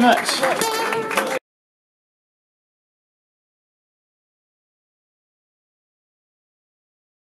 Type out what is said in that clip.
Much.